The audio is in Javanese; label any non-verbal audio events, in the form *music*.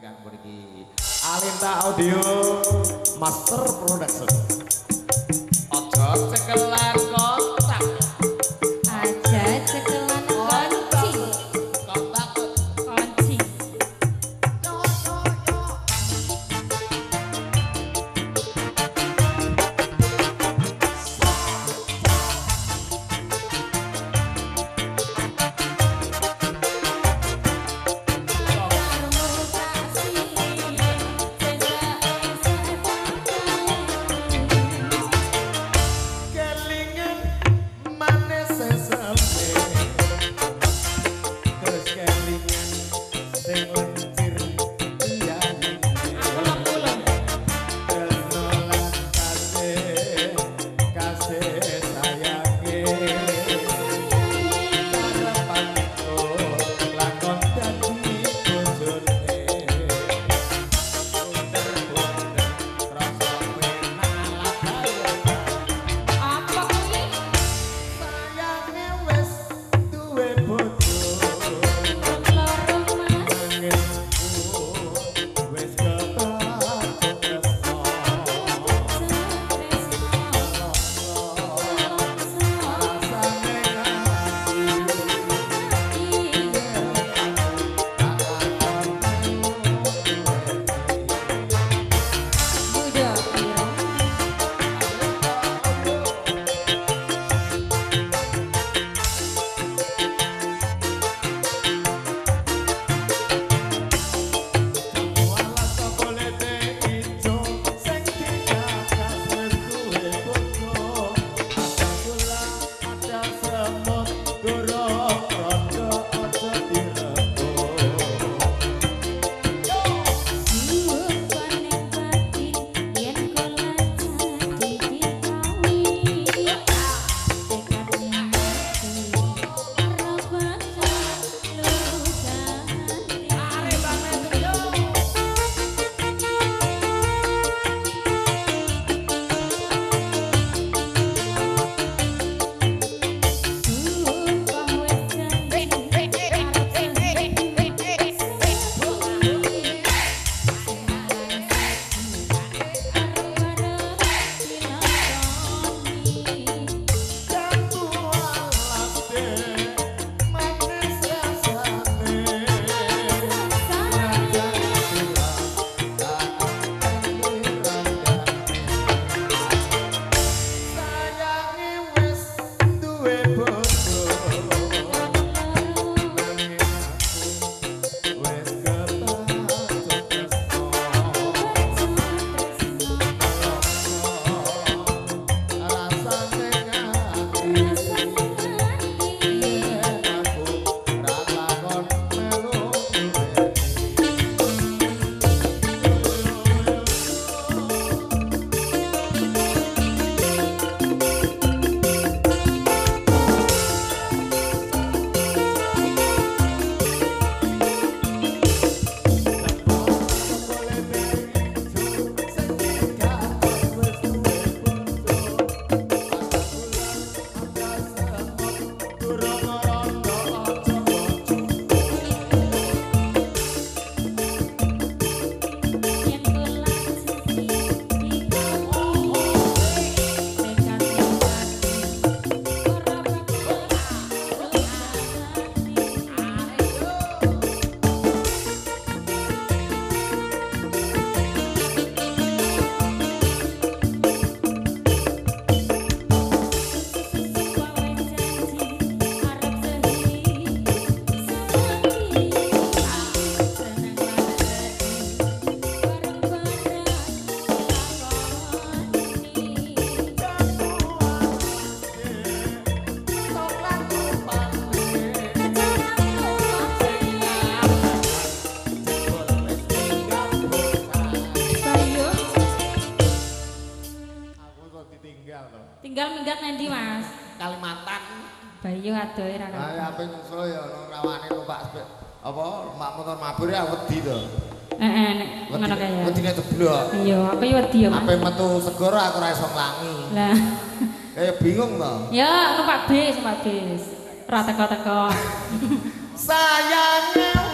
ingkang mriki Alinta Audio Master Production. Ojo cekelan mas Kalimantan. Bayu adoh ra Nah, ya apa nyusul ya nang rawane numpak sepeda. Apa mak motor mabur ya wedi to. Eh eh nek ngono kae ya. Wedine ceblok. Iya, apa ya wedi ya mas Ape metu segoro aku ora iso nglangi. Lah *laughs* Kayak bingung to. Ya, numpak bis, numpak bis. Ora teko-teko. Sayange wis